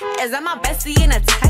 Is that my bestie in a tight